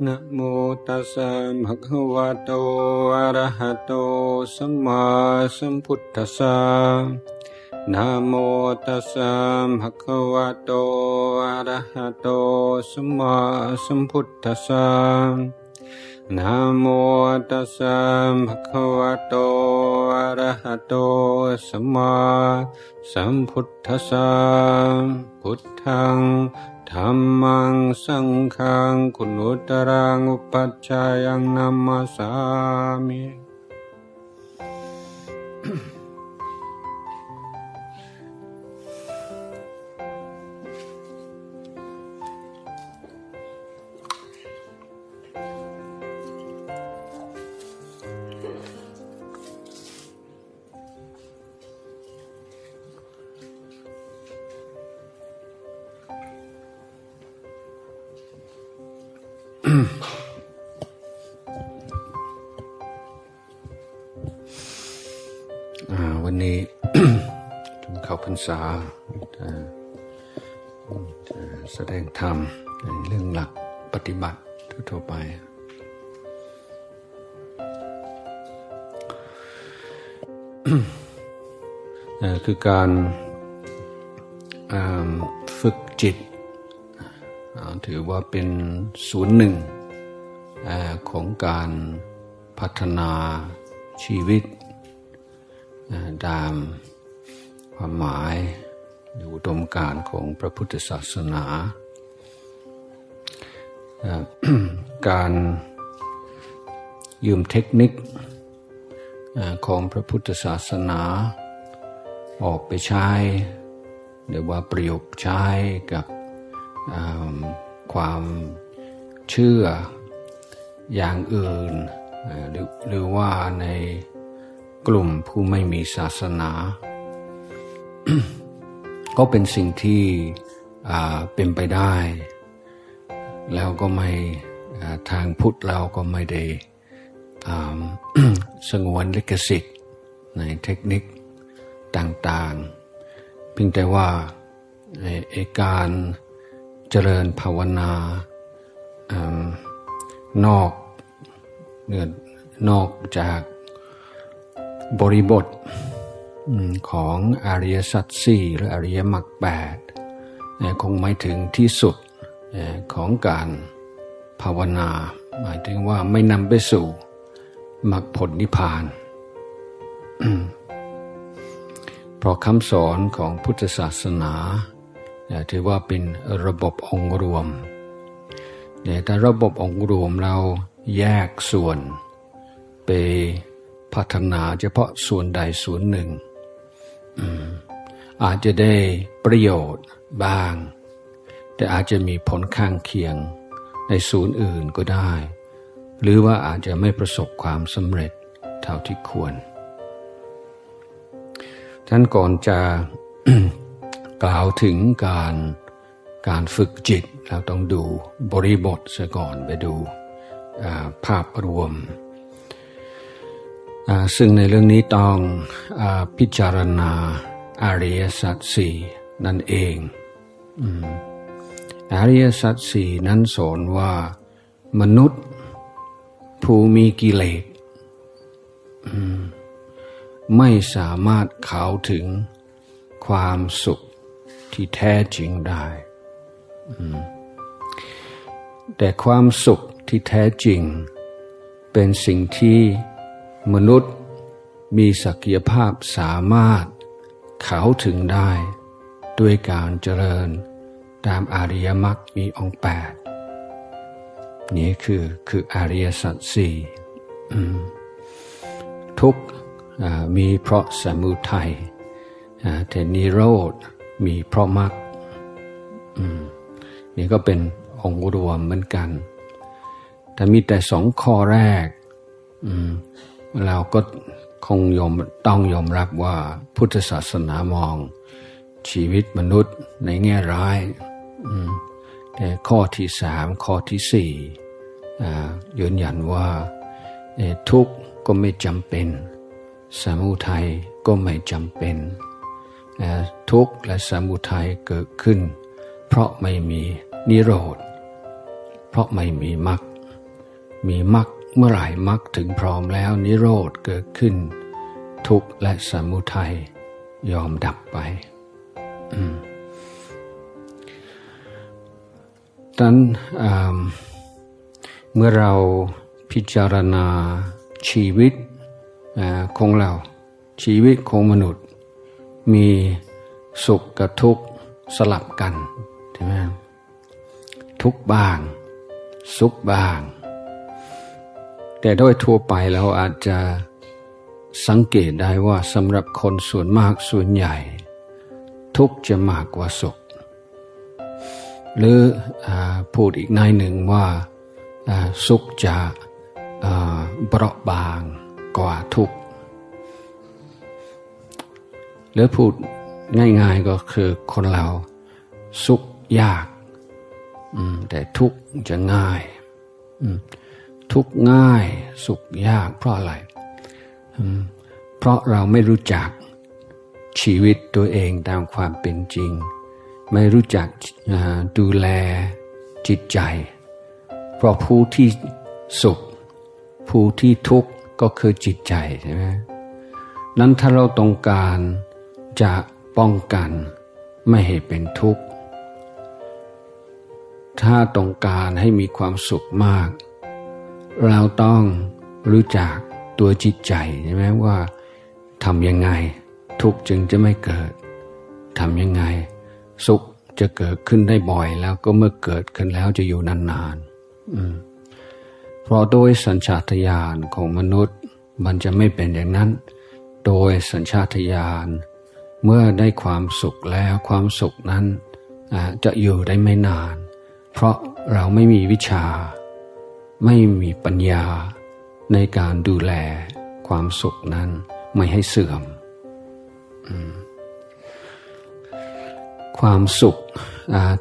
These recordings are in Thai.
नमो तस भगवतो अर्हतो सुमट्ठस नमो तस भगवतो अरहतो सुम सम्पुट्ठस นะโมตัสสะภะคะวะโต อะระหะโต สัมมาสัมพุทธัสสะนะโมตัสสะภะวะโตอะระหะโตสมมาสมพุทธัสสะพุทธังธรรมัง สังฆัง คุณุตรัง อุปัชฌายังนัมมาสามิ ษา แสดงธรรมในเรื่องหลักปฏิบัติทั่วไป คือการฝึกจิต ถือว่าเป็นศูนย์หนึ่งของการพัฒนาชีวิตตาม ความหมายหรืออุดมการของพระพุทธศาสนา การยืมเทคนิคของพระพุทธศาสนา ออกไปใช้ หรือว่าประยุกต์ใช้กับความเชื่ออย่างอื่น หรือว่าในกลุ่มผู้ไม่มีศาสนา ก็เป็นสิ่งที่เป็นไปได้ แล้วก็ไม่ทางพุทธเราก็ไม่ได้สงวนลิขสิทธิ์ในเทคนิคต่างๆ เพียงแต่ว่าไอการเจริญภาวนานอกเนื่อนอกจากบริบท ของอริยสัจสี่หรืออริยมรรคแปดคงไม่ถึงที่สุดของการภาวนา หมายถึงว่าไม่นำไปสู่มรรคผลนิพพาน เพราะคำสอนของพุทธศาสนาถือว่าเป็นระบบองค์รวมแต่ระบบองค์รวมเราแยกส่วนไปพัฒนาเฉพาะส่วนใดส่วนหนึ่ง อาจจะได้ประโยชน์บ้าง แต่อาจจะมีผลข้างเคียงในศูนย์อื่นก็ได้ หรือว่าอาจจะไม่ประสบความสำเร็จเท่าที่ควร ท่านก่อนจะกล่าวถึงการการฝึกจิตเราต้องดูบริบทซะก่อนไปดูภาพรวม ซึ่งในเรื่องนี้ต้องอพิจารณาอริยสัจสี่นั่นเองอริยสัจสี่นั้นสอนว่ามนุษย์ผู้มีกิเลสไม่สามารถเข้าถึงความสุขที่แท้จริงได้ แต่ความสุขที่แท้จริง เป็นสิ่งที่ มนุษย์มีศักยภาพสามารถเข้าถึงได้ ด้วยการเจริญตามอริยมรรคมีองค์แปดนี่คือคืออริยสัจสี่ทุกมีเพราะสมุทัยแต่นิโรธมีเพราะมรรคนี่ก็เป็นองค์รวมเหมือนกัน แต่มีแต่สองข้อแรก เราก็คงยอมต้องยอมรับว่าพุทธศาสนามอง ชีวิตมนุษย์ในแง่ร้ายแต่ข้อที่สามข้อที่สี่ยืนยันว่าทุกข์ก็ไม่จำเป็น สมุทัยก็ไม่จำเป็น ทุกข์และสมุทัยเกิดขึ้น เพราะไม่มีนิโรธ เพราะไม่มีมรรคมีมรรค เมื่อไหร่มรรคถึงพร้อมแล้วนิโรธเกิดขึ้น ทุกข์และสมุทัยยอมดับไปดังนั้นเมื่อเราพิจารณาชีวิตของเราชีวิตของมนุษย์ มีสุขกับทุกข์สลับกันใช่ไหมทุกบ้าง สุขบ้าง แต่โดยทั่วไปเราอาจจะสังเกตได้ว่าสำหรับคนส่วนมากส่วนใหญ่ ทุกจะมากกว่าสุข หรืออพูดอีกนายหนึ่งว่าสุขจะเบราะบางกว่าทุกข์หรือพูดง่ายๆก็คือคนเราสุขยากแต่ทุกข์จะง่าย ทุกข์ง่ายสุขยากเพราะอะไร เพราะเราไม่รู้จักชีวิตตัวเองตามความเป็นจริง ไม่รู้จักดูแลจิตใจ เพราะผู้ที่สุข ผู้ที่ทุกข์ก็คือจิตใจใช่ไหมนั้นถ้าเราต้องการจะป้องกันไม่ให้เป็นทุกข์ ถ้าต้องการให้มีความสุขมาก เราต้องรู้จักตัวจิตใจใช่ไหมว่าทำยังไง ทุกจึงจะไม่เกิดทำยังไง สุขจะเกิดขึ้นได้บ่อยแล้วก็เมื่อเกิดขึ้นแล้วจะอยู่นานๆเพราะโดยสัญชาตญาณของมนุษย์ มันจะไม่เป็นอย่างนั้น โดยสัญชาตญาณเมื่อได้ความสุขแล้วความสุขนั้นจะอยู่ได้ไม่นาน เพราะเราไม่มีวิชา ไม่มีปัญญาในการดูแลความสุขนั้นไม่ให้เสื่อม ความสุข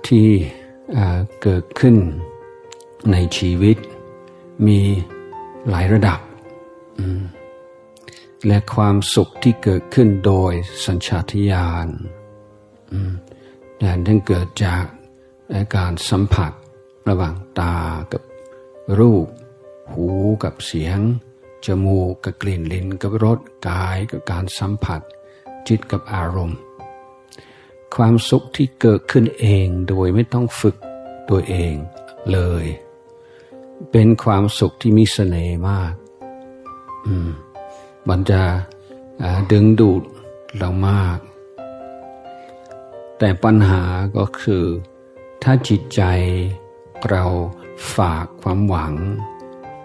ที่เกิดขึ้นในชีวิตมีหลายระดับ และความสุขที่เกิดขึ้นโดยสัญชาตญาณนั่นเกิดจากการสัมผัสระหว่างตากับ รูป หูกับเสียง จมูกกับกลิ่นลิ้นกับรสกายกับการสัมผัส จิตกับอารมณ์ ความสุขที่เกิดขึ้นเองโดยไม่ต้องฝึกตัวเองเลย เป็นความสุขที่มีเสน่ห์มาก อืม มันจะดึงดูดเรามาก แต่ปัญหาก็คือ ถ้าจิตใจเรา ฝากความหวัง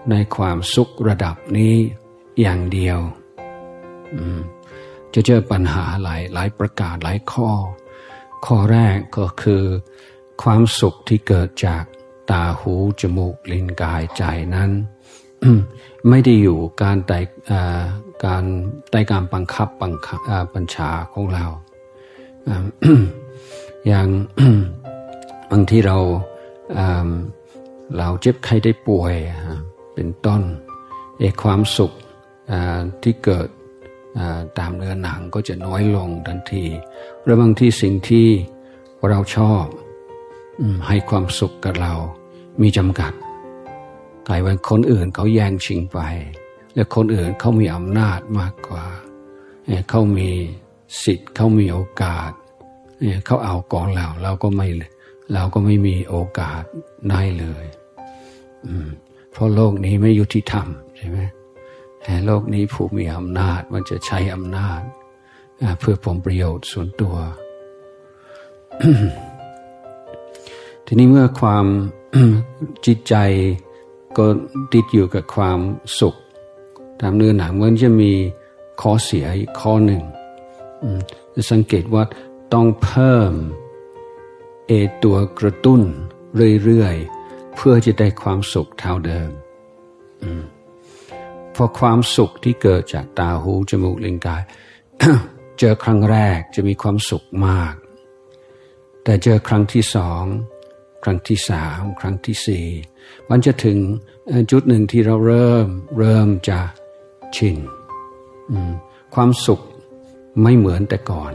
ในความสุขระดับนี้อย่างเดียว จะเจอปัญหาหลายหลายประกาศหลายข้อ ข้อแรกก็คือ ความสุขที่เกิดจากตาหูจมูกลิ้นกายใจนั้น ไม่ได้อยู่การใต้การใต้การบังคับบังคับบัญชาของเรา อย่างบางที่เรา เราเจ็บไข้ได้ป่วยเป็นต้นเอกความสุขที่เกิดตามเนื้อหนังก็จะน้อยลงทันทีหรือบางที่สิ่งที่เราชอบให้ความสุขกับเรามีจำกัดกลายเป็นคนอื่นเขาแย่งชิงไป และคนอื่นเขามีอำนาจมากกว่า เขามีสิทธิ์เขามีโอกาส เขาเอาก่อนเราเราก็ไม่เลย เราก็ไม่มีโอกาสได้เลยเพราะโลกนี้ไม่ยุติธรรมใช่ไหมแต่โลกนี้ผู้มีอำนาจมันจะใช้อำนาจ เพื่อผลประโยชน์ส่วนตัว ทีนี้เมื่อความจิตใจก็ติดอยู่กับความสุข ตามเนื้อหนังมันจะมีข้อเสียอีกข้อหนึ่งจะสังเกตว่าต้องเพิ่ม เอตัวกระตุ้นเรื่อยๆ เพื่อจะได้ความสุขเท่าเดิมพราะความสุขที่เกิดจากตาหูจมูกลิ้นกาย เจอครั้งแรกจะมีความสุขมาก แต่เจอครั้งที่สองครั้งที่สามครั้งที่สี่มันจะถึงจุดหนึ่งที่เราเริ่ม เริ่มจะชินความสุขไม่เหมือนแต่ก่อน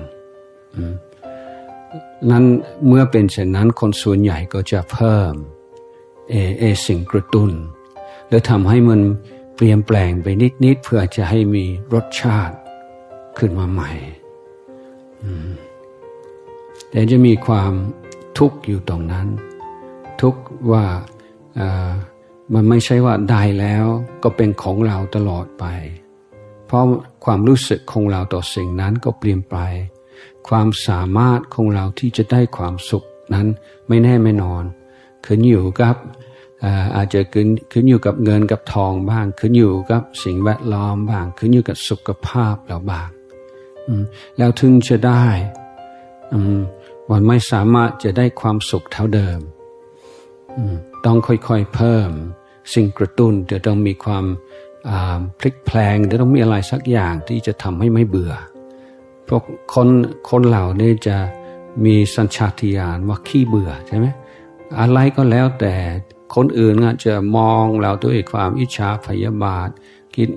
นั้นเมื่อเป็นเช่นนั้นคนส่วนใหญ่ก็จะเพิ่มเอเอสิ่งกระตุน้นแล้วทำให้มันเปลี่ยนแปลงไปนิด ๆ เพื่อจะให้มีรสชาติขึ้นมาใหม่ แต่จะมีความทุกข์อยู่ตรงนั้น ทุกข์ว่ามันไม่ใช่ว่าได้แล้วก็เป็นของเราตลอดไป เพราะความรู้สึกของเราต่อสิ่งนั้นก็เปลี่ยนไป ความสามารถของเราที่จะได้ความสุขนั้นไม่แน่ไม่นอนขึ้นอยู่กับอาจจะขึ้นขึ้นอยู่กับเงินกับทองบ้าง ขึ้นอยู่กับสิ่งแวดล้อมบ้าง ขึ้นอยู่กับสุขภาพเราบ้างแล้วถึงจะได้มันไม่สามารถจะได้ความสุขเท่าเดิมต้องค่อยๆเพิ่ม สิ่งกระตุ้นจะต้องมีความพลิกแพลงจะต้องมีอะไรสักอย่างที่จะทำให้ไม่เบื่อ พวกคนคนเหล่านี้จะมีสัญชาติญาณว่าขี้เบื่อใช่ไหมอะไรก็แล้วแต่คนอื่นอาจจะมองเราด้วยความอิจฉาพยาบาทคิด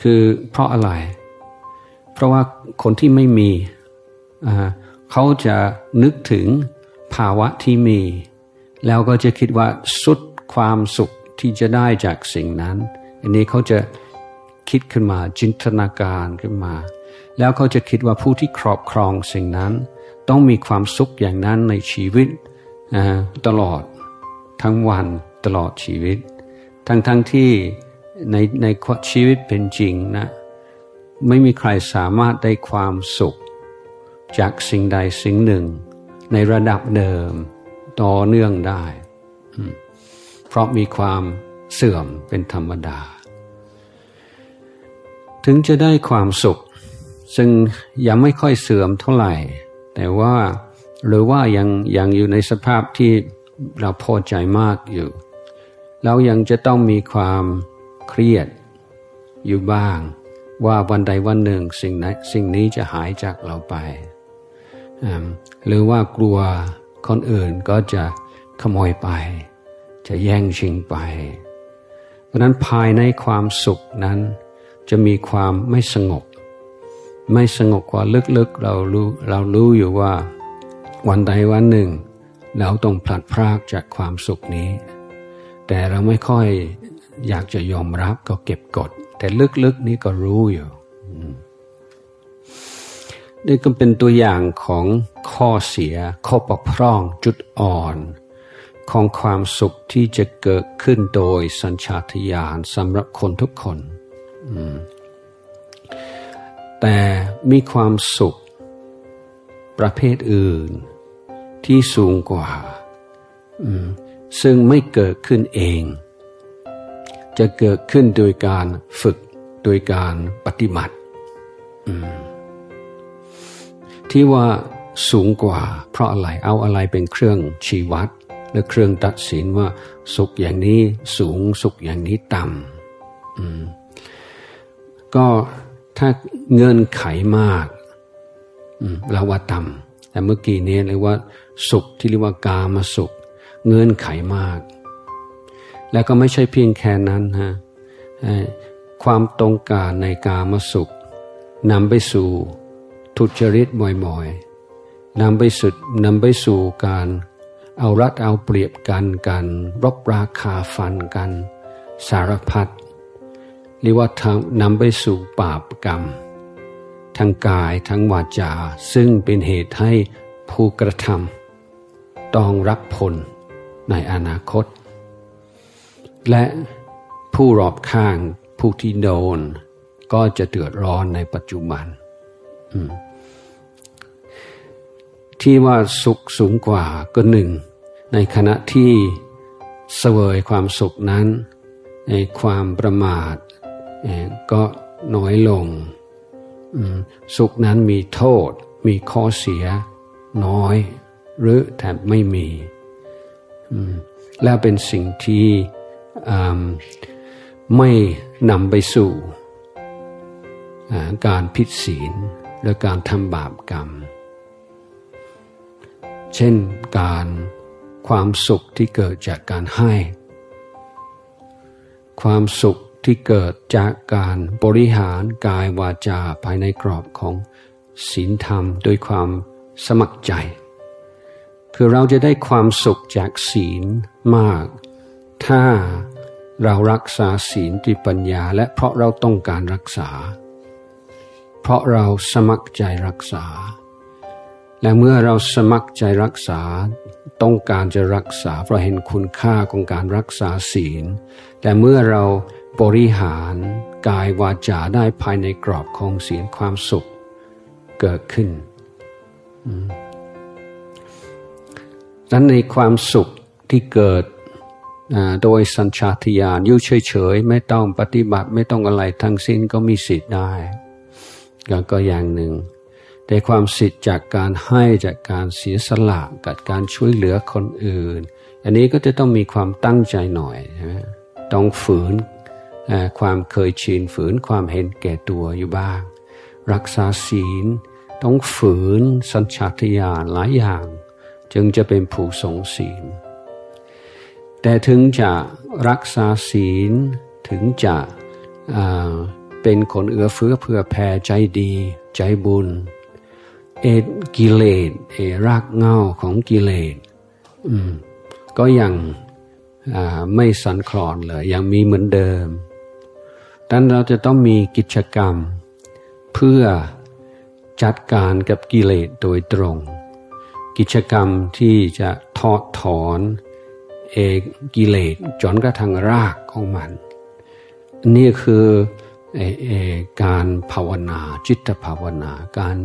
คือเพราะอะไร เพราะว่าคนที่ไม่มีเขาจะนึกถึงภาวะที่มี แล้วก็จะคิดว่าสุดความสุขที่จะได้จากสิ่งนั้น อันนี้เขาจะคิดขึ้นมาจินตนาการขึ้นมา แล้วเขาจะคิดว่าผู้ที่ครอบครองสิ่งนั้น ต้องมีความสุขอย่างนั้นในชีวิตตลอดทั้งวันตลอดชีวิต ทั้งทั้งที่ในในชีวิตเป็นจริงนะไม่มีใครสามารถได้ความสุข จากสิ่งใดสิ่งหนึ่ง ในระดับเดิมต่อเนื่องได้ เพราะมีความเสื่อมเป็นธรรมดา ถึงจะได้ความสุข ซึ่งยังไม่ค่อยเสื่อมเท่าไหร่ แต่ว่าหรือว่ายังยังอยู่ในสภาพที่เราพอใจมากอยู่ เรายังจะต้องมีความเครียดอยู่บ้าง ว่าวันใดวันหนึ่งสิ่งนี้สิ่งนี้จะหายจากเราไป หรือว่ากลัวคนอื่นก็จะขโมยไป จะแย่งชิงไป เพราะนั้นภายในความสุขนั้นจะมีความไม่สงบ ไม่สงบกว่าลึกๆเรารู้เรารู้อยู่ว่า วันใดวันหนึ่ง เราต้องพลัดพรากจากความสุขนี้ แต่เราไม่ค่อยอยากจะยอมรับก็เก็บกด แต่ลึกๆนี้ก็รู้อยู่นี่ก็เป็นตัวอย่างของข้อเสีย ข้อบกพร่องจุดอ่อน ของความสุขที่จะเกิดขึ้นโดยสัญชาตญาณสำหรับคนทุกคน แต่มีความสุข ประเภทอื่นที่สูงกว่า ซึ่งไม่เกิดขึ้นเอง จะเกิดขึ้นโดยการฝึกโดยการปฏิบัติ ที่ว่าสูงกว่า เพราะอะไรเอาอะไรเป็นเครื่องชี้วัด และเครื่องตัดสินว่า สุขอย่างนี้สูงสุขอย่างนี้ต่ำก็ ถ้าเงินไขมากเราว่าต่ำแต่เมื่อกี้นี้เรียกว่า สุขที่เรียกว่ากามาสุข เงื่อนไขมาก แล้วก็ไม่ใช่เพียงแค่นั้นฮะความตรงการในกามสุขนำไปสู่ทุจริตบ่อยๆนำไปสุดนำไปสู่การเอารัดเอาเปรียบกันกัน รบราคาฟันกัน สารพัด เรียกว่านำไปสู่บาปกรรม ทั้งกายทั้งวาจา ซึ่งเป็นเหตุให้ผู้กระทำต้องรับผลในอนาคต และผู้รอบข้างผู้ที่โดน ก็จะเดือดร้อนในปัจจุบัน ที่ว่าสุขสูงกว่าก็หนึ่ง ในขณะที่เสวยความสุขนั้น ในความประมาท ก็น้อยลง สุขนั้นมีโทษ มีข้อเสียน้อย หรือแทบไม่มี และเป็นสิ่งที่ไม่นำไปสู่การผิดศีลและการทำบาปกรรม เช่นการความสุขที่เกิดจากการให้ ความสุข ที่เกิดจากการบริหารกายวาจาภายในกรอบของศีลธรรมโดยความสมัครใจ คือเราจะได้ความสุขจากศีลมาก ถ้าเรารักษาศีลที่ปัญญาและเพราะเราต้องการรักษา เพราะเราสมัครใจรักษา และเมื่อเราสมัครใจรักษาต้องการจะรักษาเพราะเห็นคุณค่าของการรักษาศีล แต่เมื่อเรา บริหารกายวาจาได้ภายในกรอบของศีลความสุขเกิดขึ้นดังนั้นในความสุขที่เกิดโดยสัญชาตญาณอยู่เฉยๆ ไม่ต้องปฏิบัติไม่ต้องอะไรทั้งสิ้นก็มีสิทธิ์ได้ก็อย่างหนึ่ง แต่ความสิทธิ์จากการให้จากการเสียสละกับการช่วยเหลือคนอื่น อันนี้ก็จะต้องมีความตั้งใจหน่อยนะต้องฝืน ความเคยชินฝืนความเห็นแก่ตัวอยู่บ้าง รักษาศีล ต้องฝืนสัญชาตญาณหลายอย่าง จึงจะเป็นผู้ทรงศีล แต่ถึงจะรักษาศีลถึงจะเป็นคนเอื้อเฟื้อเพื่อแผ่ใจดีใจบุญ เอกิเลสเอรากเงาของกิเลสก็ยังไม่สันคลอนเลย ยังมีเหมือนเดิม ดังนั้นเราจะต้องมีกิจกรรม เพื่อจัดการกับกิเลสโดยตรง กิจกรรมที่จะทอดถอน เอกกิเลสจนกระทั่งรากของมัน นี่คือการภาวนาจิตภาวนาการ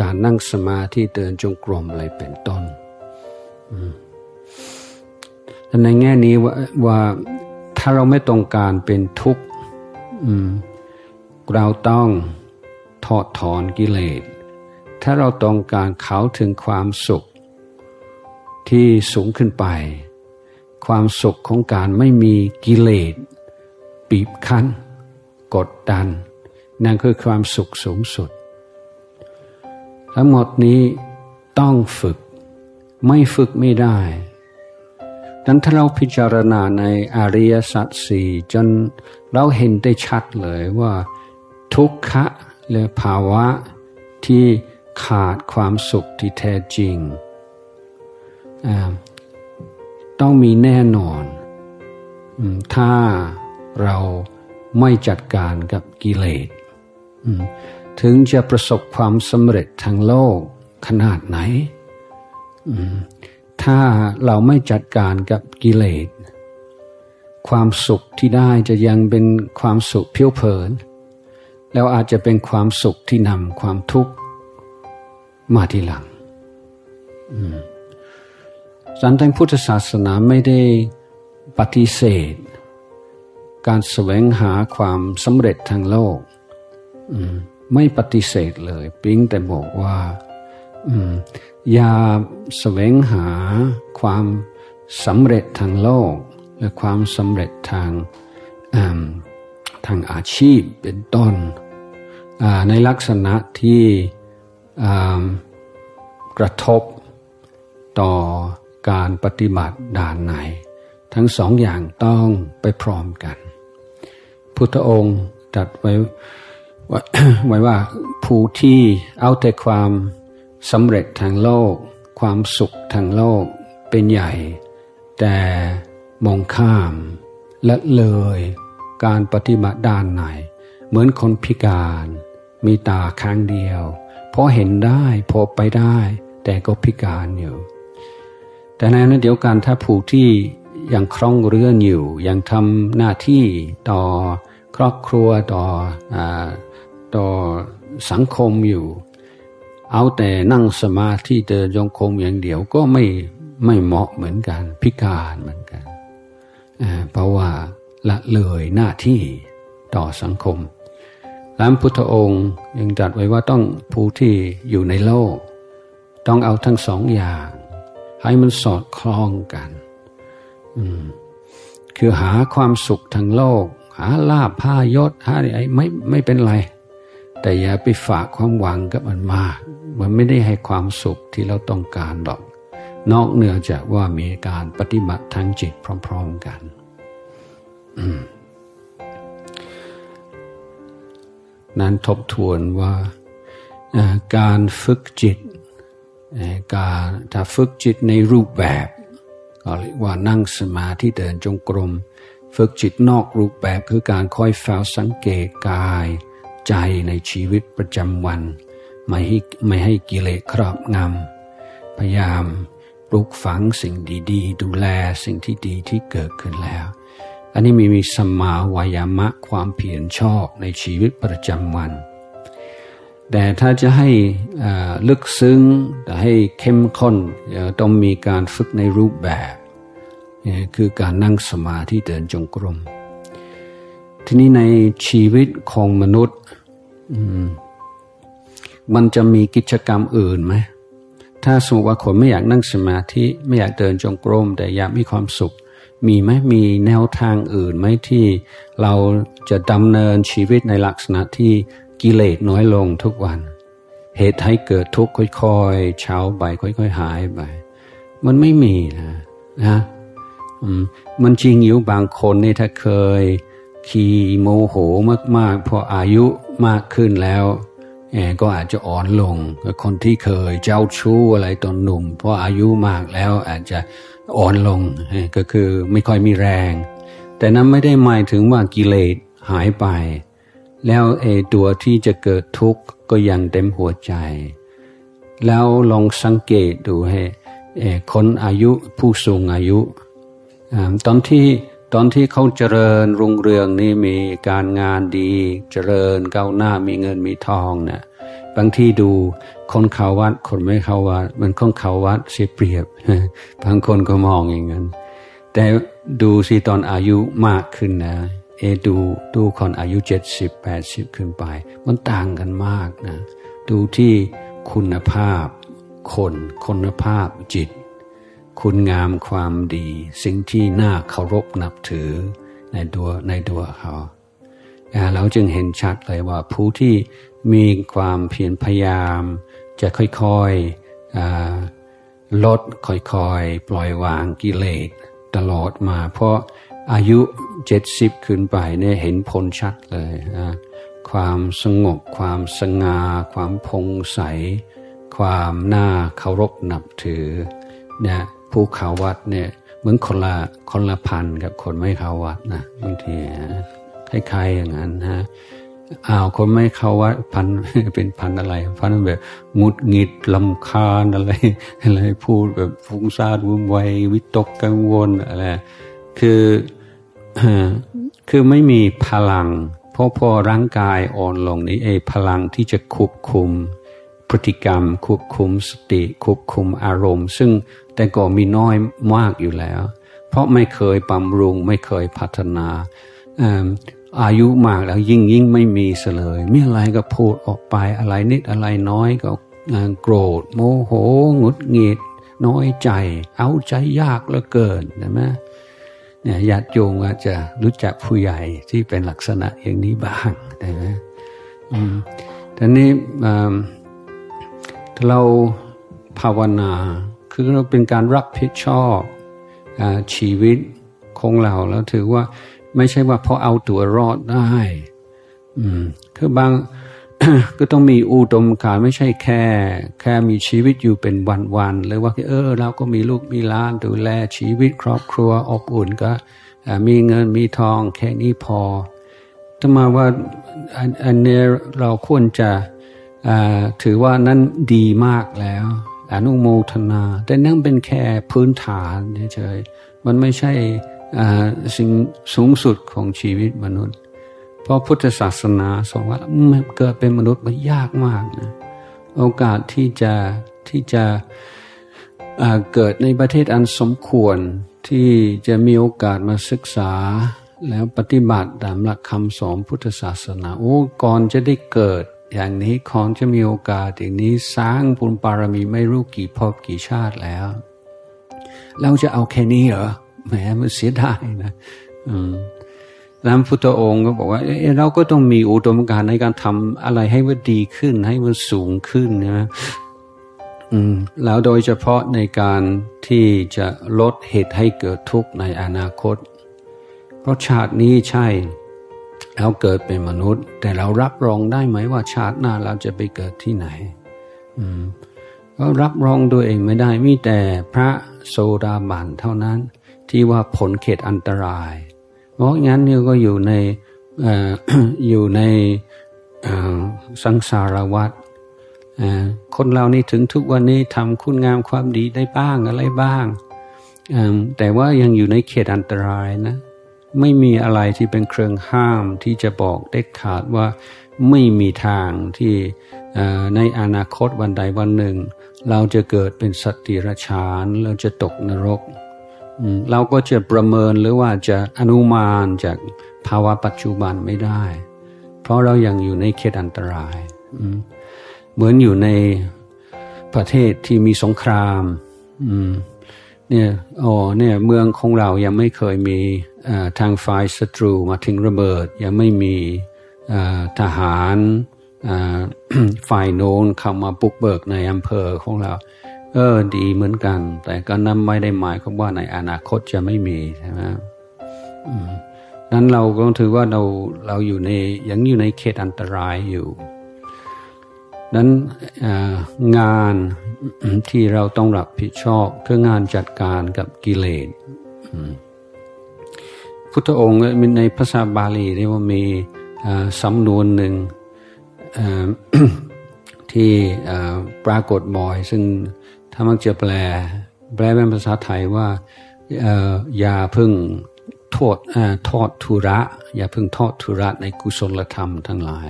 การนั่งสมาธิเดินจงกรมอะไรเป็นต้นในแง่นี้ว่าว่าถ้าเราไม่ต้องการเป็นทุกข์ เราต้องถอดถอนกิเลส ถ้าเราต้องการเขาถึงความสุข ที่สูงขึ้นไป ความสุขของการไม่มีกิเลสบีบคั้น กดดัน นั่นคือความสุขสูงสุด ทั้งหมดนี้ต้องฝึก ไม่ฝึกไม่ได้ ดังถ้าเราพิจารณาในอริยสัจสี่จนเราเห็นได้ชัดเลยว่าทุกขะหรือภาวะที่ขาดความสุขที่แท้จริง ต้องมีแน่นอน ถ้าเราไม่จัดการกับกิเลสถึงจะประสบความสำเร็จทางโลกขนาดไหน ถ้าเราไม่จัดการกับกิเลส ความสุขที่ได้จะยังเป็นความสุขเพียวเพลิน แล้วอาจจะเป็นความสุขที่นำความทุกข์มาทีหลังสันตังพุทธศาสนาไม่ได้ปฏิเสธ การแสวงหาความสำเร็จทางโลก ไม่ปฏิเสธเลยปิ้งแต่บอกว่า อย่าแสวงหาความสำเร็จทางโลก และความสำเร็จทางทางอาชีพเป็นต้น ในลักษณะที่กระทบต่อการปฏิบัติด่านไหน ทั้งสองอย่างต้องไปพร้อมกัน พุทธองค์ตัดไว้หมายว่าผู้ที่เอาแต่ความ สำเร็จทางโลก ความสุขทางโลกเป็นใหญ่ แต่มองข้ามและเลยการปฏิบัติด้านไหน เหมือนคนพิการ มีตาข้างเดียว พอเห็นได้พอไปได้ แต่ก็พิการอยู่ แต่ในนั้นเดียวกันถ้าผู้ที่ยังคล่องเรื่องอยู่ ยังทำหน้าที่ต่อครอบครัวต่ออต่อสังคมอยู่ เอาแต่นั่งสมาธิเดินยงคมอย่างเดียวก็ไม่ไม่เหมาะเหมือนกันพิการเหมือนกันเพราะว่าละเลยหน้าที่ต่อสังคมแล้วพุทธองค์ยังจัดไว้ว่าต้องผู้ที่อยู่ในโลก ต้องเอาทั้งสองอย่าง ให้มันสอดคล้องกันคือหาความสุขทางโลก หาลาภพายศหาอะไรไม่ไม่เป็นไร แต่อย่าไปฝากความหวังกับมันมาก มันไม่ได้ให้ความสุขที่เราต้องการหรอก นอกเหนือจากว่ามีการปฏิบัติทางจิตพร้อม ๆกัน นั้นทบทวนว่าการฝึกจิต การถ้าฝึกจิตในรูปแบบก็เรียกว่านั่งสมาธิเดินจงกรม ฝึกจิตนอกรูปแบบคือการคอยเฝ้าสังเกตกาย ใจในชีวิตประจำวัน ไม่ให้ไม่ให้กิเลสครอบงำพยายามปลูกฝังสิ่งดี ๆ ดูแลสิ่งที่ดีที่เกิดขึ้นแล้ว อันนี้มีมีสมาวายามะความเพียรชอบในชีวิตประจำวัน แต่ถ้าจะให้ลึกซึ้งแต่ให้เข้มข้นต้องมีการฝึกในรูปแบบ คือการนั่งสมาธิเดินจงกรม ทีนี้ในชีวิตของมนุษย์มันจะมีกิจกรรมอื่นไหม ถ้าสมมติว่าคนไม่อยากนั่งสมาธิ ไม่อยากเดินจงกรมแต่อยากมีความสุข มีไหมมีแนวทางอื่นไหมที่เราจะดำเนินชีวิตในลักษณะที่กิเลสน้อยลงทุกวัน เหตุให้เกิดทุกข์ค่อยๆเช้าไปค่อยๆหายไป มันไม่มีนะนะมันจริงอยู่บางคนนี่ถ้าเคย ขี่โมโหมากๆ พออายุมากขึ้นแล้วก็อาจจะอ่อนลง คนที่เคยเจ้าชู้อะไรตอนหนุ่มพออายุมากแล้วอาจจะอ่อนลงก็คือไม่ค่อยมีแรง แต่นั้นไม่ได้หมายถึงว่ากิเลสหายไป แล้วเอตัวที่จะเกิดทุกข์ก็ยังเต็มหัวใจ แล้วลองสังเกตดูให้คนอายุผู้สูงอายุ ตอนที่ ตอนที่เขาเจริญรุ่งเรืองนี่มีการงานดี เจริญก้าวหน้ามีเงินมีทองเนะี่ยบางที่ดูคนเขาวัดคนไม่เข้าวัดมันคนเขาวัดเสียเปรียบบางคนก็มองอย่างนั้น แต่ดูสิตอนอายุมากขึ้นนะเอดูดูคนอายุเจ็ดสิบแปดสิบขึ้นไป มันต่างกันมากนะ ดูที่คุณภาพคนคุณภาพจิต คุณงามความดี สิ่งที่น่าเคารพนับถือในตัวในตัวเขาเราจึงเห็นชัดเลยว่าผู้ที่มีความเพียรพยายาม จะค่อยๆลดค่อยๆ ปล่อยวางกิเลสตลอดมา เพราะอายุเจ็ดสิบขึ้นไปเนี่ยเห็นผลชัดเลยนะความสงบ ความสงาความพงใส ความน่าเคารพนับถือเนี่ย ผู้เขาวัดเนี่ยเหมือนคนละคนละพันกับคนไม่เข้าวัดนะบางทีคล้ายๆอย่างนั้นฮะอ้าวคนไม่เข้าวัดพันเป็นพันอะไร พันแบบงุดหงิดลำคาญอะไรอะไรพูดแบบฟุ้งซ่านวุ่นวายวิตกกังวลอะไรคือคือไม่มีพลังเพราะพอร่างกายอ่อนลงนี้เอพลังที่จะควบคุมพฤติกรรมควบคุมสติควบคุมอารมณ์ ซึ่ง แต่ก็มีน้อยมากอยู่แล้ว เพราะไม่เคยบำรุงไม่เคยพัฒนาอายุมากแล้วยิ่งยิ่งไม่มีเสลยมีอะไรก็พูดออกไปอะไรนิดอะไรน้อยก็โกรธ โมโหงุดหงิด น้อยใจ เอาใจยากเหลือเกินใช่ไหมเนี่ยญาติโยมอาจจะรู้จักผู้ใหญ่ที่เป็นลักษณะอย่างนี้บ้างใช่ไหมทีนี้เราภาวนา คือเราเป็นการรับผิดชอบอชีวิตของเราแล้วถือว่าไม่ใช่ว่าพอเอาตัวรอดได้ อืม คือบาง ก็ต้องมีอุดมการไม่ใช่แค่ แค่มีชีวิตอยู่เป็นวันๆเลยว่าเออ เราก็มีลูกมีล้านดูแลชีวิตครอบครัวอบอุ่นก็ มีเงินมีทองแค่นี้พอถ้ามาว่าอันนี้เราควรจะถือว่านั้นดีมากแล้ว อนุโมทนา แต่นั่นเป็นแค่พื้นฐานเฉยมันไม่ใช่สิ่งสูงสุดของชีวิตมนุษย์ เพราะพุทธศาสนาสอนว่าเกิดเป็นมนุษย์มันยากมากนะโอกาสที่จะที่จะเกิดในประเทศอันสมควรที่จะมีโอกาสมาศึกษาแล้วปฏิบัติตามหลักคำสอนพุทธศาสนา โอ้ก่อนจะได้เกิด อย่างนี้ของจะมีโอกาสอย่างนี้สร้างบุญบารมีไม่รู้กี่พบกี่ชาติแล้ว เราจะเอาแค่นี้เหรอแหมมันเสียดายนะอืมแล้วพุทธองค์ก็บอกว่าเเราก็ต้องมีอุดมการในการทำอะไรให้มันดีขึ้น ให้มันสูงขึ้นนะแล้วโดยเฉพาะในการที่จะลดเหตุให้เกิดทุกข์ในอนาคต เพราะชาตินี้ใช่ เราเกิดเป็นมนุษย์ แต่เรารับรองได้ไหมว่าชาติหน้าเราจะไปเกิดที่ไหน อืมก็รับรองตัวเองไม่ได้มีแต่พระโซดาบันเท่านั้น ที่ว่าผลเขตอันตราย เพราะงั้นเนี่ยก็อยู่ในอยู่ในสังสารวัฏคนเรานี่ถึงทุกวันนี้ทำคุณงามความดีได้บ้างอะไรบ้าง แต่ว่ายังอยู่ในเขตอันตรายนะ ไม่มีอะไรที่เป็นเครื่องห้ามที่จะบอกเด็ดขาดว่าไม่มีทางที่ในอนาคตวันใดวันหนึ่ง เราจะเกิดเป็นสติรชานเราจะตกนรก เราก็จะประเมินหรือว่าจะอนุมานจากภาวะปัจจุบันไม่ได้ เพราะเรายังอยู่ในเขตอันตราย เหมือนอยู่ในประเทศที่มีสงคราม เนี่ยอ๋อเนี่ยเมืองของเรายังไม่เคยมีทางฝ่ายศัตรูมาถึงระเบิด ยังไม่มีทหารฝ่ายโน้นเข้ามาปุกเบิกในอำเภอของเรา เออดีเหมือนกัน แต่ก็นั่นไม่ได้หมายความว่าในอนาคตจะไม่มีใช่ไหมนั้นเราก็ถือว่าเราเราอยู่ในยังอยู่ในเขตอันตรายอยู่ นั้นงานที่เราต้องรับผิดชอบคืองานจัดการกับกิเลสพุทธองค์ในภาษาบาลีเรียกว่ามีสำนวนหนึ่งที่ปรากฏบ่อย ซึ่งถ้ามักจะแปล แปลเป็นภาษาไทยว่าอย่าพึ่งโทษทอดทุระ อย่าพึ่งทอดทุระในกุศลธรรมทั้งหลาย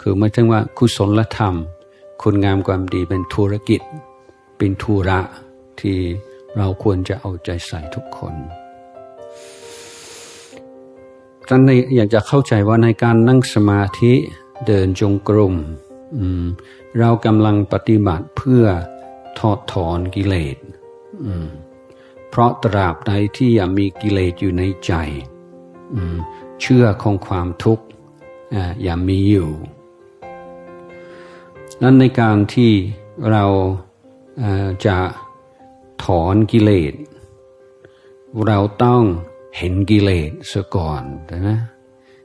คือหมายถึงว่ากุศลธรรม คุณงามความดีเป็นธุรกิจ เป็นธุระที่เราควรจะเอาใจใส่ทุกคนท่านอยากจะเข้าใจว่าในการนั่งสมาธิเดินจงกรมเรากำลังปฏิบัติเพื่อถอดถอนกิเลสเพราะตราบใดที่ยังมีกิเลสอยู่ในใจเชื่อของความทุกข์ยังมีอยู่ นั้นในการที่เราจะถอนกิเลส เราต้องเห็นกิเลสซะก่อนนะ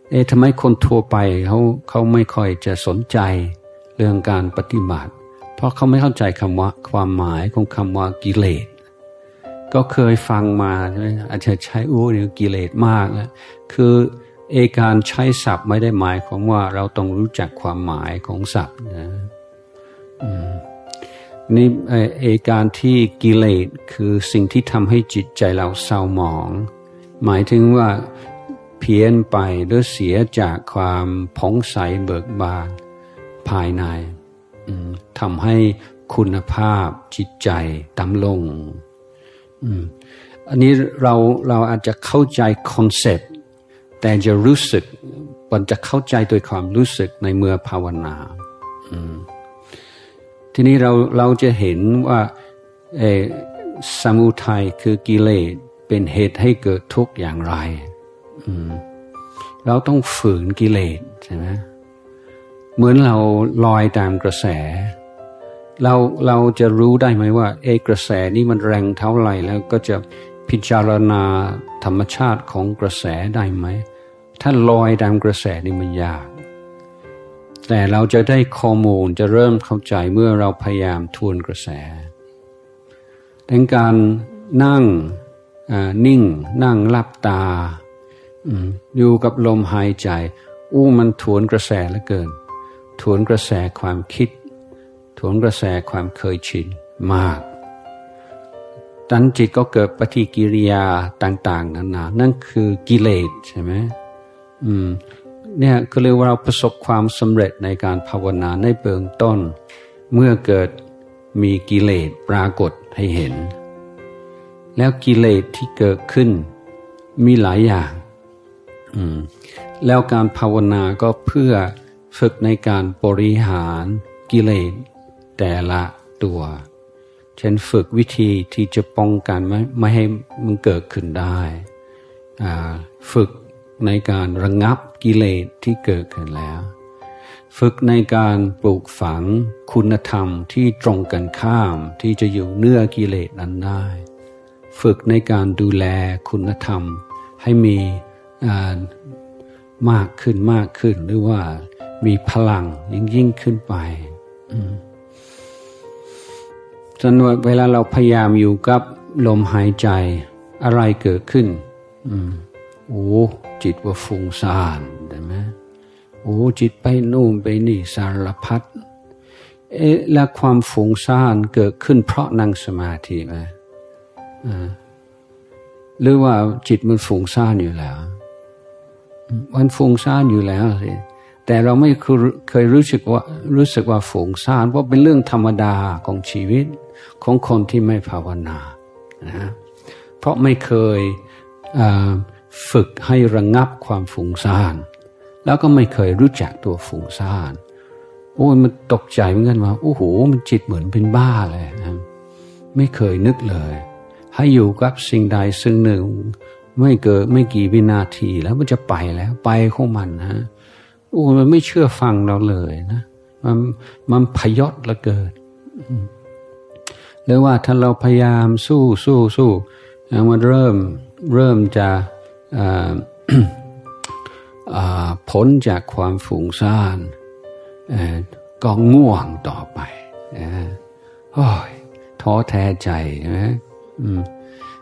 เอ๊ะทำไมคนทั่วไปเขาเขาไม่ค่อยจะสนใจเรื่องการปฏิบัติ เพราะเขาไม่เข้าใจคำว่าความหมายของคำว่ากิเลส ก็เคยฟังมาใช่ไหมอาจจะใช้อู้เนี่ยกิเลสมากแล้วคือเอการใช้ศัพท์ไม่ได้หมายความว่าเราต้องรู้จักความหมายของศัพท์นะ นี่เอการที่กิเลสคือสิ่งที่ทำให้จิตใจเราเศร้าหมอง หมายถึงว่าเพี้ยนไปหรือเสียจากความผ่องใสเบิกบานภายในทำให้คุณภาพจิตใจต่ำลงอันนี้เราเราอาจจะเข้าใจคอนเซปต์แต่จะรู้สึกมันจะเข้าใจโดยความรู้สึกในเมื่อภาวนา ทีนี้เราเราจะเห็นว่าสมุทัยคือกิเลสเป็นเหตุให้เกิดทุกข์อย่างไรเราต้องฝืนกิเลสใช่ไหมเหมือนเราลอยตามกระแส เราเราจะรู้ได้ไหมว่าเอกระแสนี้มันแรงเท่าไหร่แล้วก็จะพิจารณาธรรมชาติของกระแสได้ไหม ถ้าลอยตามกระแสนี่มันยาก แต่เราจะได้ข้อมูลจะเริ่มเข้าใจเมื่อเราพยายามทวนกระแสดังการนั่งนิ่ง นั่งหลับตาอยู่กับลมหายใจ อู้มันทวนกระแสเหลือเกิน ทวนกระแสความคิด ทวนกระแสความเคยชินมากตันจิตก็เกิดปฏิกิริยาต่าง ๆนานานั่นคือกิเลสใช่ไหมอืม เนี่ยก็เรียกว่าเราประสบความสำเร็จในการภาวนาในเบื้องต้น เมื่อเกิดมีกิเลสปรากฏให้เห็น แล้วกิเลสที่เกิดขึ้นมีหลายอย่างแล้วการภาวนาก็เพื่อฝึกในการบริหารกิเลสแต่ละตัว เช่นฝึกวิธีที่จะป้องกันไม่ไม่ให้มันเกิดขึ้นได้ ฝึกในการระงงับ กิเลสที่เกิดขึ้นแล้ว ฝึกในการปลูกฝังคุณธรรมที่ตรงกันข้ามที่จะอยู่เนื้อกิเลสนั้นได้ ฝึกในการดูแลคุณธรรมให้มีมากขึ้นมากขึ้นหรือว่ามีพลังยิ่งยิ่งขึ้นไปจนเวลาเราพยายามอยู่กับลมหายใจอะไรเกิดขึ้นอโอ้ จิตว่าฟุ้งซ่าน ไหมโอ้จิตไปนู่นไปนี่สารพัดเอ๊ะแล้วความฟุ้งซ่านเกิดขึ้นเพราะนั่งสมาธิไหมหรือว่าจิตมันฟุ้งซ่านอยู่แล้ว มันฟุ้งซ่านอยู่แล้วสิแต่เราไม่เคยรู้สึกว่ารู้สึกว่าฝงซ่านเพราะเป็นเรื่องธรรมดาของชีวิตของคนที่ไม่ภาวนานะเพราะไม่เคยฝึกให้ระงงับความฝงซ่าน แล้วก็ไม่เคยรู้จักตัวฝูงซ่านโอ้ยมันตกใจเหมือนกันว่าโอ้โหมันจิตเหมือนเป็นบ้าเลยนะไม่เคยนึกเลย ให้อยู่กับสิ่งใดสิ่งหนึ่ง ไม่เกิดไม่กี่วินาทีแล้วมันจะไปแล้วไปของมันฮะโอ้มันไม่เชื่อฟังเราเลยนะมันมันพยศละเกิดหรือว่าถ้าเราพยายามสู้สู้สู้มันเริ่มเริ่มจะ พ้นจากความฝูงซ่านก็ง่วงต่อไปโอ้ยท้อแท้ใจนะ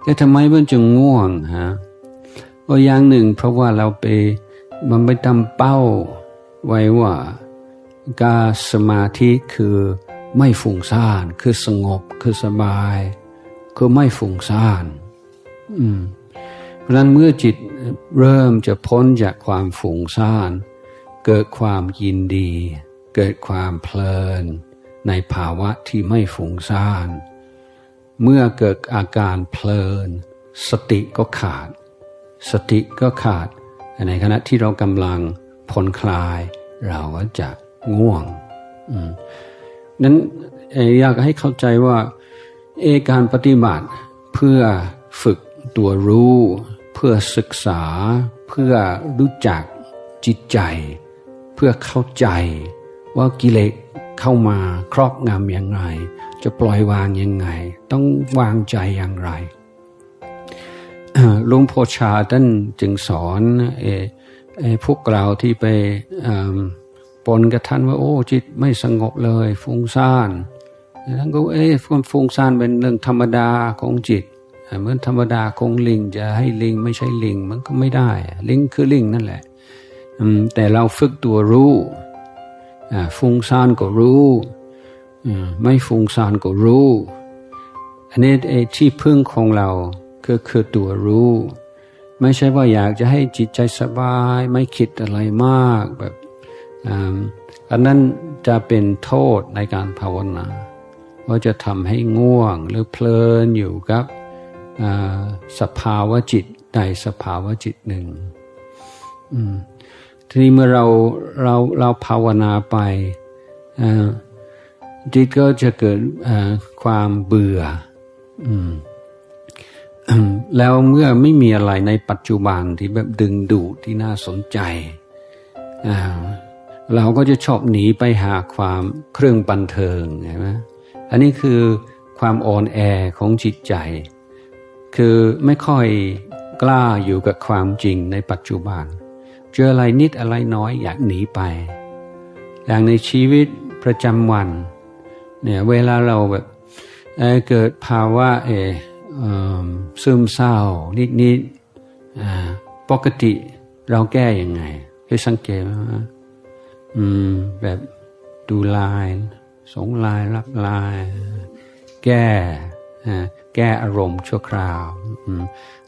แต่ทำไมมันจึงง่วงฮะก็อย่างหนึ่งเพราะว่าเราไปมันไปทำเป้าไว้ว่าการสมาธิคือไม่ฟุ้งซ่านคือสงบคือสบาย คือไม่ฟุ้งซ่าน อืมเพราะนั้นเมื่อจิต เริ่มจะพ้นจากความฟุ้งซ่าน เกิดความยินดี เกิดความเพลิน ในภาวะที่ไม่ฟุ้งซ่าน เมื่อเกิดอาการเพลิน สติก็ขาด สติก็ขาด ในขณะที่เรากำลังผ่อนคลาย เราก็จะง่วงนั้นอยากให้เข้าใจว่าเอการปฏิบัติเพื่อฝึกตัวรู้ เพื่อศึกษา เพื่อรู้จักจิตใจ เพื่อเข้าใจว่ากิเลสเข้ามาครอบงำอยังไงจะปล่อยวางยังไง ต้องวางใจอย่างไรหลวงพ่อชาท่านจึงสอนเอพวกเราที่ไปปนกับท่านว่าโอ้จิตไม่สงบเลยฟุ้งซ่านท่านก็เอ๊ะฟุ้งซ่านเป็นเรื่องธรรมดาของจิต เหมือนธรรมดาของลิงจะให้ลิงไม่ใช่ลิงมันก็ไม่ได้ ลิงคือลิงนั่นแหละแต่เราฝึกตัวรู้ฟุ้งซ่านก็รู้ไม่ฟุ้งซ่านก็รู้อันนี้ที่พึ่งของเราคือคือตัวรู้ ไม่ใช่ว่าอยากจะให้จิตใจสบาย ไม่คิดอะไรมากแบบอันนั้นจะเป็นโทษในการภาวนาว่าจะทำให้ง่วงหรือเพลินอยู่กับ สภาวะจิตใดสภาวะจิตหนึ่งทีนี้เมื่อเราเราเราภาวนาไปจิตก็จะเกิดความเบื่อแล้วเมื่อไม่มีอะไรในปัจจุบันที่แบบดึงดูดที่น่าสนใจ เราก็จะชอบหนีไปหาความเครื่องบันเทิงใช่ไหมอันนี้คือความอ่อนแอของจิตใจ คือไม่ค่อยกล้าอยู่กับความจริงในปัจจุบัน เจออะไรนิดอะไรน้อยอยากหนีไป อย่างในชีวิตประจำวันเนี่ยเวลาเราแบบเเกิดภาวะเออซึมเศร้านิดๆปกติเราแก้ยังไงเคยสังเกตไหมอืมแบบดูลาย สงลายรับลาย แก้ แก้อารมณ์ชั่วคราว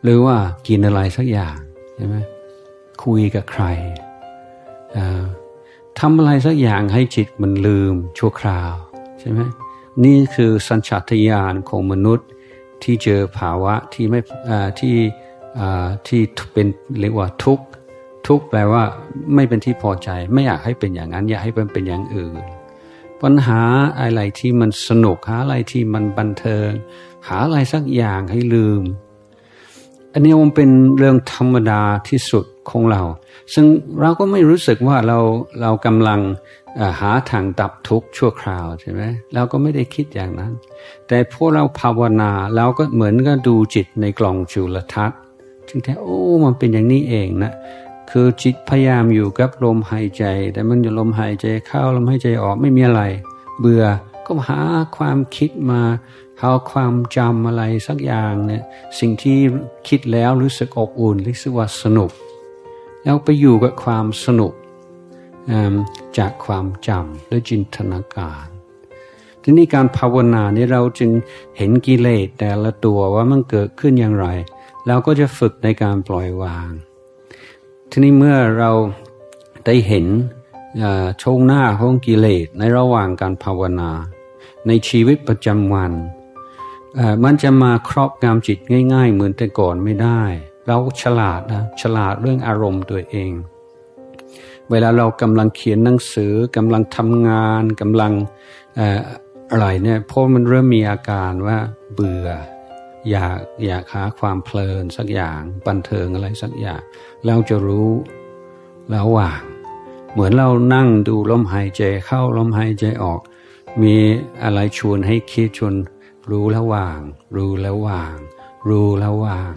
หรือว่ากินอะไรสักอย่างใช่ไหมคุยกับใครทำอะไรสักอย่างให้จิตมันลืมชั่วคราวใช่ไหมนี่คือสัญชาตญาณของมนุษย์ที่เจอภาวะที่ไม่ที่ที่เป็นเรียกว่าทุกข์ทุกข์แปลว่าไม่เป็นที่พอใจ ไม่อยากให้เป็นอย่างนั้น อยากให้มันเป็นอย่างอื่น ปัญหาอะไรที่มันสนุกหาอะไรที่มันบันเทิง หาอะไรสักอย่างให้ลืม อันนี้มันเป็นเรื่องธรรมดาที่สุดของเรา ซึ่งเราก็ไม่รู้สึกว่าเราเรากำลังหาทางดับทุกข์ชั่วคราวใช่ไหมเราก็ไม่ได้คิดอย่างนั้น แต่พวกเราภาวนาเราก็เหมือนก็ดูจิตในกล่องจุลทรรศน์จึงแท้โอ้มันเป็นอย่างนี้เองนะ คือจิตพยายามอยู่กับลมหายใจ แต่มันอยู่ลมหายใจเข้าลมหายใจออกไม่มีอะไร เบื่อก็หาความคิดมาเอาความจำอะไรสักอย่างเนี่ยสิ่งที่คิดแล้วรู้สึกอบอุ่นรู้สึกว่าสนุก แล้วไปอยู่กับความสนุกจากความจำและจินตนาการทีนี้การภาวนานี่เราจึงเห็นกิเลสแต่ละตัวว่ามันเกิดขึ้นอย่างไรเราก็จะฝึกในการปล่อยวาง ทีนี้เมื่อเราได้เห็นโชงหน้าของกิเลสในระหว่างการภาวนา ในชีวิตประจำวัน มันจะมาครอบงำจิตง่าย ๆ เหมือนแต่ก่อนไม่ได้ เราฉลาดนะฉลาดเรื่องอารมณ์ตัวเอง เวลาเรากำลังเขียนหนังสือกำลังทำงานกำลังอะไรเนี่ยเพราะมันเริ่มมีอาการว่าเบื่อ อยากอยากหาความเพลินสักอย่างบันเทิงอะไรสักอย่างเราจะรู้แล้วว่าง เหมือนเรานั่งดูลมหายใจเข้าลมหายใจออก มีอะไรชวนให้คิดชวนรู้แล้วว่าง รู้แล้วว่าง รู้แล้วว่าง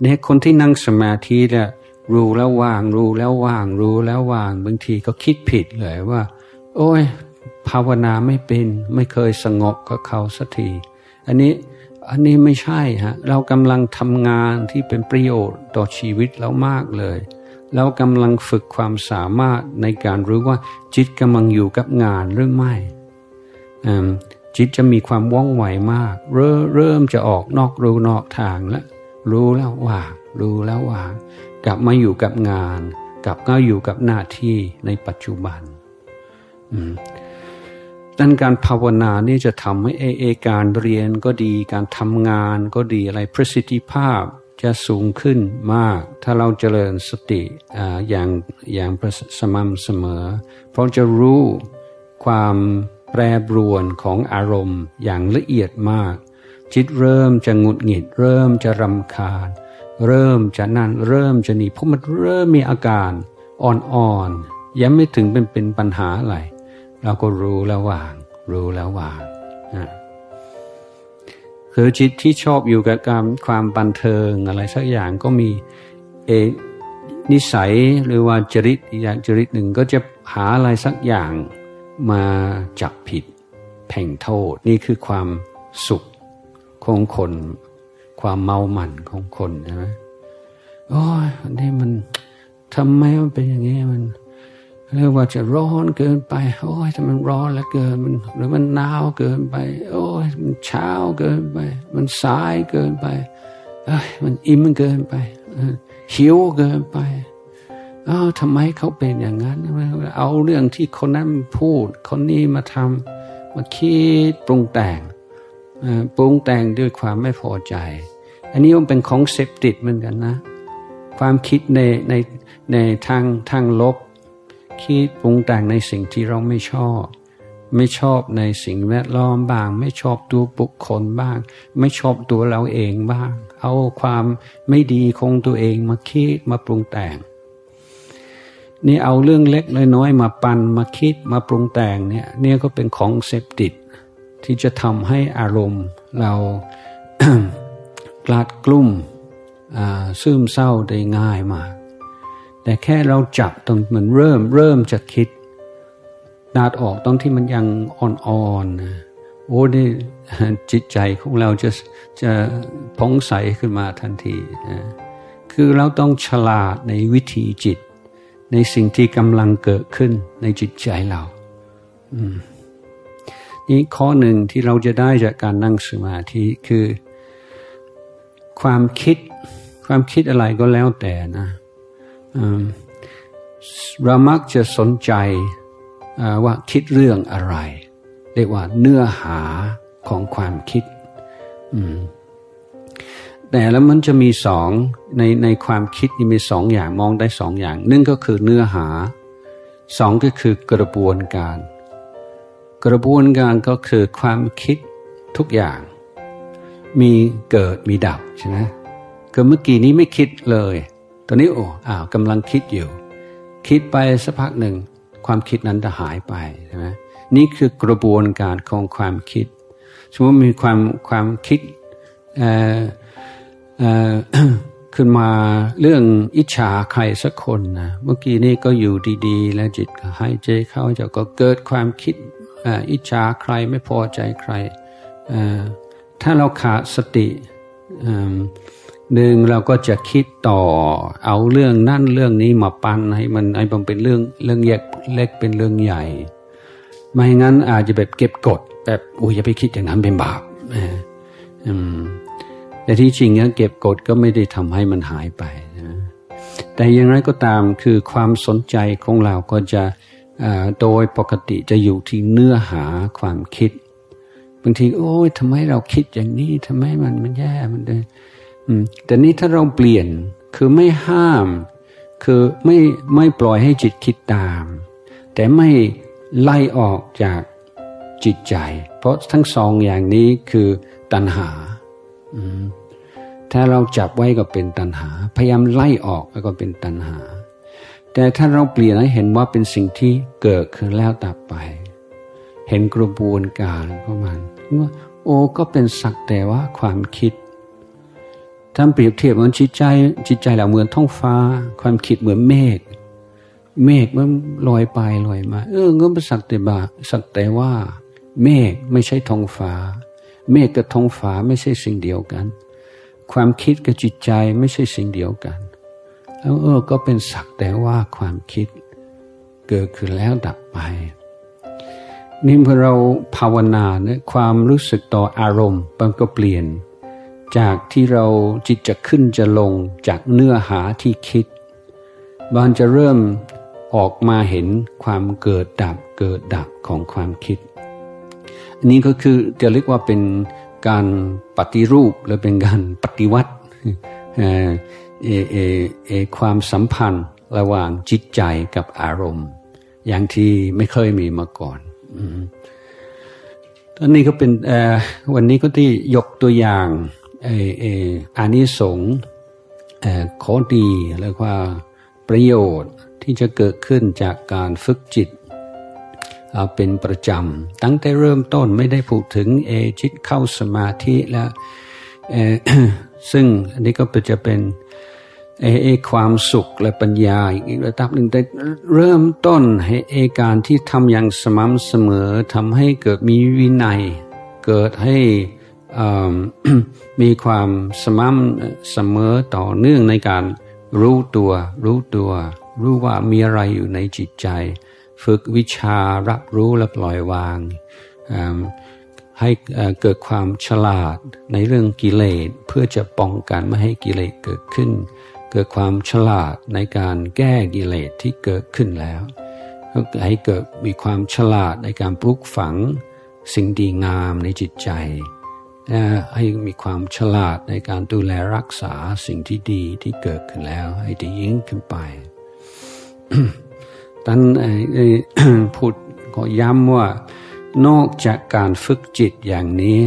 เนี่ยคนที่นั่งสมาธิเนี่ยรู้แล้วว่าง รู้แล้วว่าง รู้แล้วว่าง บางทีก็คิดผิดเลยว่า โอ้ยภาวนาไม่เป็น ไม่เคยสงบกับเขาสักที อันนี้ อันนี้ไม่ใช่ฮะเรากำลังทำงานที่เป็นประโยชน์ต่อชีวิตเรามากเลยเรากำลังฝึกความสามารถในการรู้ว่าจิตกำลังอยู่กับงานหรือไม่จิตจะมีความว่องไวมาก เริ่มเริ่มจะออกนอกรูนอกทางแล้วรู้แล้วว่ารู้แล้วว่ากลับมาอยู่กับงาน กลับก็อยู่กับหน้าที่ในปัจจุบัน ดังการภาวนานี่จะทำให้เอเอการเรียนก็ดีการทำงานก็ดีอะไรประสิทธิภาพจะสูงขึ้นมาก ถ้าเราเจริญสติออย่างอย่างสม่ำเสมอ เพราะจะรู้ความแปรปรวนของอารมณ์อย่างละเอียดมาก จิตเริ่มจะงุดหงิด เริ่มจะรำคาญ เริ่มจะนั่นเริ่มจะนี่เพราะมันเริ่มมีอาการอ่อนๆยังไม่ถึงเป็นเป็นปัญหาอะไร เราก็รู้แล้ววาง รู้แล้ววางคือจิตที่ชอบอยู่กับการความบันเทิงอะไรสักอย่างก็มีเอนิสัยหรือว่าจริตอย่างจริตหนึ่งก็จะหาอะไรสักอย่างมาจับผิดแพ่งโทษ นี่คือความสุขของคน ความเมาหมันของคนใช่ไหมโอ้ยนี่มันทำไมมันเป็นอย่างนี้มัน เรียกว่าจะร้อนเกินไป โอ้ยถ้ามันร้อนแล้วเกินมันหรือมันหนาวเกินไป โอ้ยมันเช้าเกินไป มันสายเกินไปเอ้ยมันอิ่มเกินไปหิวเกินไปเออทำไมเขาเป็นอย่างนั้น เอาเรื่องที่คนนั้นพูด คนนี้มาทำมาคิดปรุงแต่งปรุงแต่งด้วยความไม่พอใจ อันนี้มันเป็นของเสพติดเหมือนกันนะ ความคิดในในในทางทางลบ คิดปรุงแต่งในสิ่งที่เราไม่ชอบ ไม่ชอบในสิ่งแวดล้อมบ้าง ไม่ชอบตัวบุคคลบ้าง ไม่ชอบตัวเราเองบ้าง เอาความไม่ดีของตัวเองมาคิดมาปรุงแต่ง นี่เอาเรื่องเล็กน้อยมาปันมาคิดมาปรุงแต่งเนี่ยเนี่ยก็เป็นของเสพติด ที่จะทำให้อารมณ์เรากลาดกลุ่มซึมเศร้าได้ง่ายมาก แต่แค่เราจับตรงมันเริ่มเริ่มจะคิดนาดออกตรงที่มันยังอ่อนๆโอ้นี่จิตใจของเราจะจะพองใสขึ้นมาทันทีนะคือเราต้องฉลาดในวิธีจิต ในสิ่งที่กำลังเกิดขึ้นในจิตใจเรานี่ข้อหนึ่งที่เราจะได้จากการนั่งสมาธิคือ ความคิด ความคิดอะไรก็แล้วแต่นะ เรามักจะสนใจว่าคิดเรื่องอะไร เรียกว่าเนื้อหาของความคิด แต่แล้วมันจะมีสองในในความคิดมีสองอย่างมองได้สองอย่างหนึ่งก็คือเนื้อหาสองก็คือกระบวนการ กระบวนการก็คือความคิดทุกอย่าง มีเกิดมีดับใช่ไหมคือเมื่อกี้นี้ไม่คิดเลย ตอนนี้โอ้อ้าวกำลังคิดอยู่ คิดไปสักพักหนึ่งความคิดนั้นจะหายไปใช่ไหมนี่คือกระบวนการของความคิด สมมติมีความความคิดขึ้นมาเรื่องอิจฉาใครสักคนนะเมื่อกี้นี้ก็อยู่ดีๆ แล้วจิตหายใจเข้าจะก็เกิดความคิดอิจฉาใครไม่พอใจใคร ถ้าเราขาดสติ หนึ่งเราก็จะคิดต่อเอาเรื่องนั่นเรื่องนี้มาปั้นให้มันให้มันเป็นเรื่องเรื่องเล็กเล็กเป็นเรื่องใหญ่ ไม่งั้นอาจจะแบบเก็บกดแบบอุ้ยอย่าไปคิดอย่างนั้นเป็นบาปแต่ที่จริงเนี่ยเก็บกดก็ไม่ได้ทำให้มันหายไปนะแต่อย่างไรก็ตามคือความสนใจของเราก็จะโดยปกติจะอยู่ที่เนื้อหาความคิด บางทีโอ้ยทำไมเราคิดอย่างนี้ทำไมมันมันแย่มันเลย แต่นี้ถ้าเราเปลี่ยนคือไม่ห้าม คือไม่ไม่ปล่อยให้จิตคิดตาม แต่ไม่ไล่ออกจากจิตใจ เพราะทั้งสองอย่างนี้คือตัณหา ถ้าเราจับไว้ก็เป็นตัณหา พยายามไล่ออกก็เป็นตัณหา แต่ถ้าเราเปลี่ยนให้เห็นว่าเป็นสิ่งที่เกิดขึ้นแล้วตับไป เห็นกระบวนการของมันว่าโอ้ก็เป็นสักแต่ว่าความคิด ถ้าเปรียบเทียบเหมือนจิตใจ จิตใจเราเหมือนท้องฟ้า ความคิดเหมือนเมฆเมฆมันลอยไปลอยมา เออก็เป็นสักแต่บาสักแต่ว่า เมฆไม่ใช่ท้องฟ้า เมฆกับท้องฟ้าไม่ใช่สิ่งเดียวกัน ความคิดกับจิตใจไม่ใช่สิ่งเดียวกันแล้วเออก็เป็นสักแต่ว่าความคิด เกิดขึ้นแล้วดับไปนี่พอเราภาวนาเนี่ยความรู้สึกต่ออารมณ์มันก็เปลี่ยน จากที่เราจิตจะขึ้นจะลงจากเนื้อหาที่คิดมันจะเริ่มออกมาเห็นความเกิดดับเกิดดับของความคิด อันนี้ก็คือจะเรียกว่าเป็นการปฏิรูปหรือเป็นการปฏิวัติเอเอเอความสัมพันธ์ระหว่างจิตใจกับอารมณ์ อย่างที่ไม่เคยมีมาก่อนอันนี้ก็เป็นวันนี้ก็ที่ยกตัวอย่าง อานิสงส์ข้อดีเรียกว่าประโยชน์ที่จะเกิดขึ้นจากการฝึกจิตเป็นประจำ ตั้งแต่เริ่มต้นไม่ได้พูดถึงเอจิตเข้าสมาธิแล้วซึ่งอันนี้ก็จะเป็นเอเอความสุขและปัญญาอีกระดับหนึ่งแต่เริ่มต้นให้เอการที่ทำอย่างสม่ำเสมอทำให้เกิดมีวินัย เกิดให้ มีความสม่ำเสมอต่อเนื่องในการรู้ตัว รู้ตัว รู้ว่ามีอะไรอยู่ในจิตใจ ฝึกวิชารับรู้และปล่อยวาง ให้เกิดความฉลาดในเรื่องกิเลสเพื่อจะป้องกันไม่ให้กิเลสเกิดขึ้น เกิดความฉลาดในการแก้กิเลสที่เกิดขึ้นแล้วให้เกิดมีความฉลาดในการปลุกฝังสิ่งดีงามในจิตใจ ให้มีความฉลาดในการดูแลรักษาสิ่งที่ดีที่เกิดขึ้นแล้ว ให้ดียิ่งขึ้นไปท่านพูดขอย้ำว่านอกจากการฝึกจิตอย่างนี้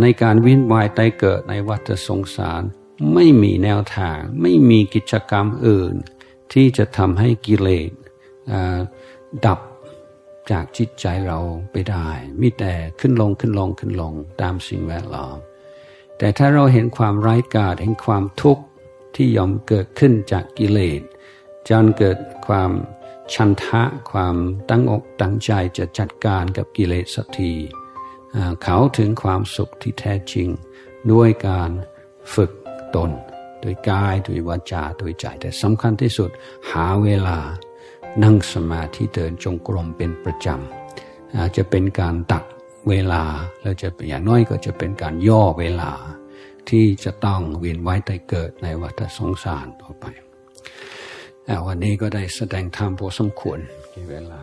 ในการวิ่นวายไตเกิดในวัฏสงสาร ไม่มีแนวทาง ไม่มีกิจกรรมอื่น ที่จะทำให้กิเลสดับ จากจิตใจเราไปได้ มีแต่ขึ้นลงขึ้นลงขึ้นลงตามสิ่งแวดล้อม แต่ถ้าเราเห็นความไร้กาศเห็นความทุกข์ที่ยอมเกิดขึ้นจากกิเลสจนเกิดความชันทะความตั้งอกตั้งใจจะจัดการกับกิเลสสักทีเขาถึงความสุขที่แท้จริง ด้วยการฝึกตน โดยกายโดยวาจาโดยใจแต่สำคัญที่สุดหาเวลา นั่งสมาธิเดินจงกรมเป็นประจำอาจจะเป็นการตัดเวลาแล้วจะอย่างน้อยก็จะเป็นการย่อเวลา ที่จะต้องเวียนว่ายต่เกิดในวัฏสงสารต่อไปวันนี้ก็ได้แสดงธรรมพอสมควรในเวลา